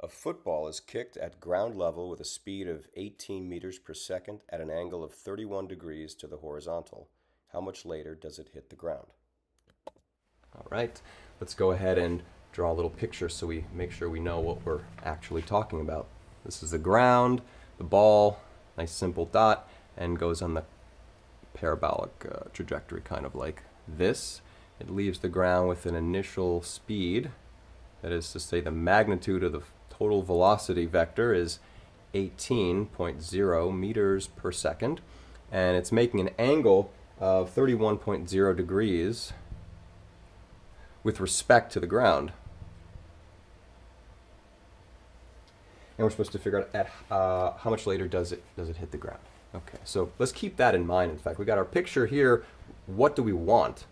A football is kicked at ground level with a speed of 18 meters per second at an angle of 31 degrees to the horizontal. How much later does it hit the ground? All right, let's go ahead and draw a little picture so we make sure we know what we're actually talking about. This is the ground, the ball, nice simple dot, and goes on the parabolic uh, trajectory, kind of like this. It leaves the ground with an initial speed, that is to say the magnitude of the total velocity vector is 18.0 meters per second, and it's making an angle of 31.0 degrees with respect to the ground. And we're supposed to figure out at uh, how much later does it does it hit the ground. Okay, so let's keep that in mind. In fact, we got our picture here. What do we want?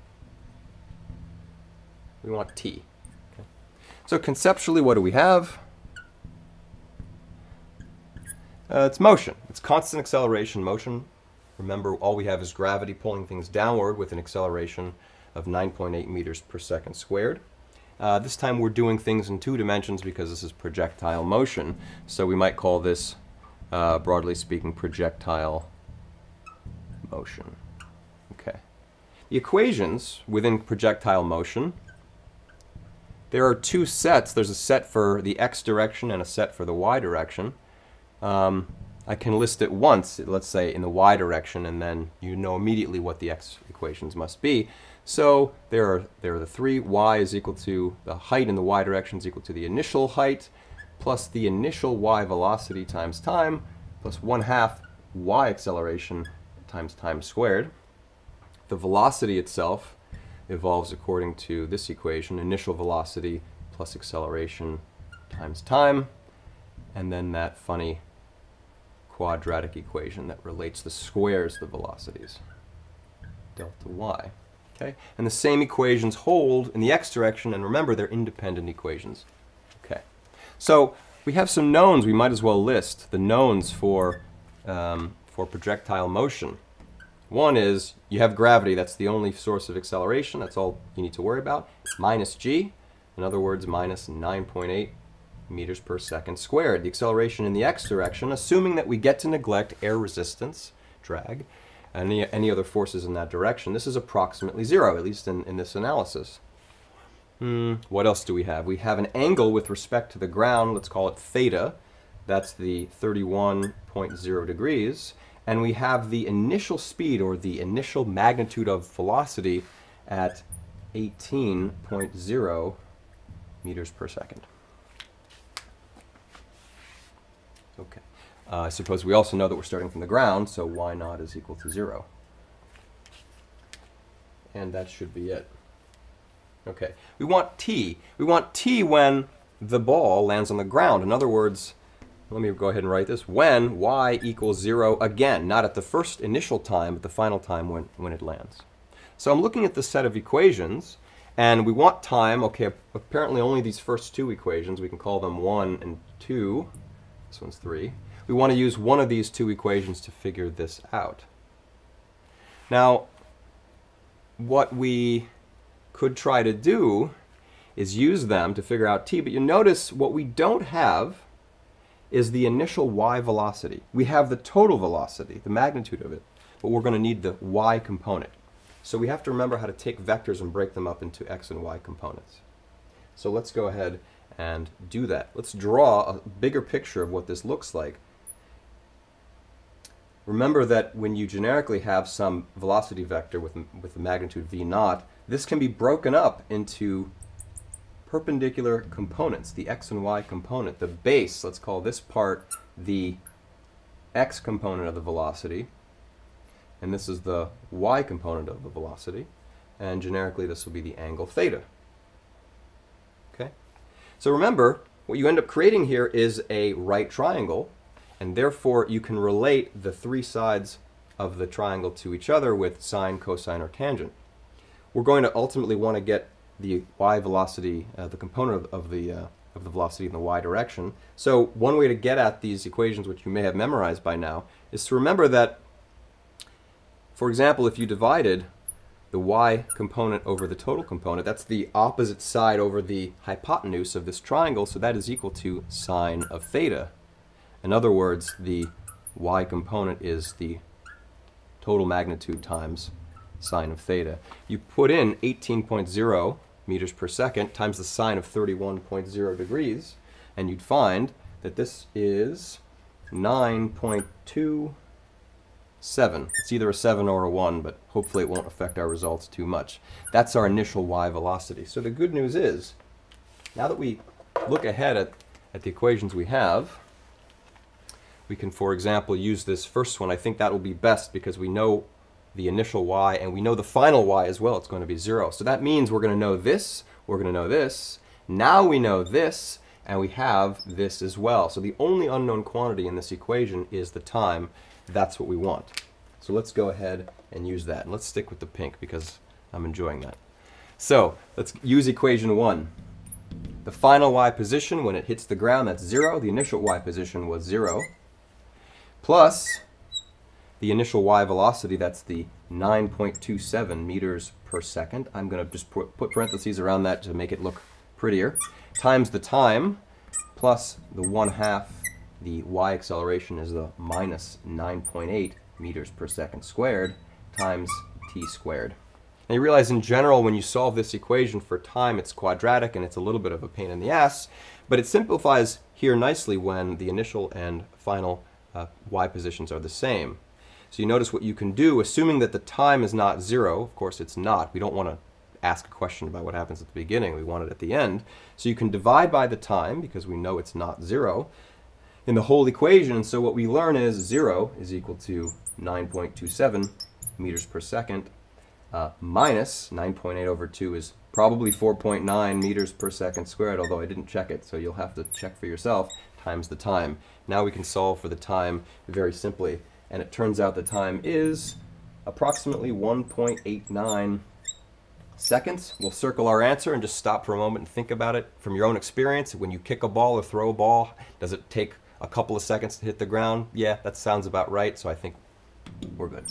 We want t. Okay. So conceptually, what do we have? Uh, it's motion. It's constant acceleration motion. Remember, all we have is gravity pulling things downward with an acceleration of 9.8 meters per second squared. Uh, this time we're doing things in two dimensions because this is projectile motion. So we might call this, uh, broadly speaking, projectile motion. Okay. The equations within projectile motion, there are two sets. There's a set for the x direction and a set for the y direction um, I can list it once, let's say in the y direction, and then you know immediately what the x equations must be. So there are, there are the three. y is equal to the height in the y direction is equal to the initial height plus the initial y velocity times time plus 1 half y acceleration times time squared. The velocity itself evolves according to this equation, initial velocity plus acceleration times time, and then that funny quadratic equation that relates the squares of the velocities, delta y. Okay? And the same equations hold in the x direction, and remember, they're independent equations. Okay. So we have some knowns we might as well list, the knowns for, um, for projectile motion. One is you have gravity, that's the only source of acceleration, that's all you need to worry about, minus g, in other words, minus 9.8 meters per second squared. The acceleration in the x direction, assuming that we get to neglect air resistance, drag, any, any other forces in that direction, this is approximately zero, at least in, in this analysis. Hmm, what else do we have? We have an angle with respect to the ground, let's call it theta. That's the 31.0 degrees. And we have the initial speed, or the initial magnitude of velocity, at 18.0 meters per second. Okay. Uh, I suppose we also know that we're starting from the ground, so y naught is equal to 0. And that should be it. Okay. We want t. We want t when the ball lands on the ground. In other words, let me go ahead and write this. When y equals 0 again, not at the first initial time, but the final time when, when it lands. So I'm looking at the set of equations, and we want time. Okay, apparently only these first two equations. We can call them 1 and 2. This one's 3. We want to use one of these two equations to figure this out. Now, what we could try to do is use them to figure out t, but you notice what we don't have is the initial y velocity. We have the total velocity, the magnitude of it, but we're going to need the y component. So we have to remember how to take vectors and break them up into x and y components. So let's go ahead and do that. Let's draw a bigger picture of what this looks like. Remember that when you generically have some velocity vector with, with the magnitude v naught, this can be broken up into perpendicular components, the x and y component. The base, let's call this part the x component of the velocity, and this is the y component of the velocity, and generically this will be the angle theta. So remember, what you end up creating here is a right triangle, and therefore you can relate the three sides of the triangle to each other with sine, cosine, or tangent. We're going to ultimately want to get the y velocity, uh, the component of, of the uh, of the velocity in the y direction. So one way to get at these equations, which you may have memorized by now, is to remember that, for example, if you divided the y component over the total component. That's the opposite side over the hypotenuse of this triangle, so that is equal to sine of theta. In other words, the y component is the total magnitude times sine of theta. You put in 18.0 meters per second times the sine of 31.0 degrees, and you'd find that this is 9.27. It's either a 7 or a 1, but hopefully it won't affect our results too much. That's our initial y velocity. So the good news is, now that we look ahead at, at the equations we have, we can, for example, use this first one. I think that will be best because we know the initial y and we know the final y as well. It's going to be 0. So that means we're going to know this, we're going to know this. Now we know this, and we have this as well. So the only unknown quantity in this equation is the time. That's what we want. So let's go ahead and use that. And let's stick with the pink because I'm enjoying that. So let's use equation 1. The final y position when it hits the ground, that's 0. The initial y position was 0 plus the initial y velocity, that's the 9.27 meters per second. I'm going to just put parentheses around that to make it look prettier, times the time, plus the 1 half, the y acceleration is the minus 9.8 meters per second squared, times t squared. Now you realize in general when you solve this equation for time it's quadratic and it's a little bit of a pain in the ass, but it simplifies here nicely when the initial and final uh, y positions are the same. So you notice what you can do, assuming that the time is not zero, of course it's not, we don't want to ask a question about what happens at the beginning, we want it at the end. So you can divide by the time, because we know it's not zero, in the whole equation, and so what we learn is zero is equal to 9.27 meters per second, uh, minus 9.8 over 2 is probably 4.9 meters per second squared, although I didn't check it, so you'll have to check for yourself, times the time. Now we can solve for the time very simply, and it turns out the time is approximately 1.89 seconds. We'll circle our answer and just stop for a moment and think about it from your own experience. When you kick a ball or throw a ball, does it take a couple of seconds to hit the ground? Yeah, that sounds about right, so I think we're good.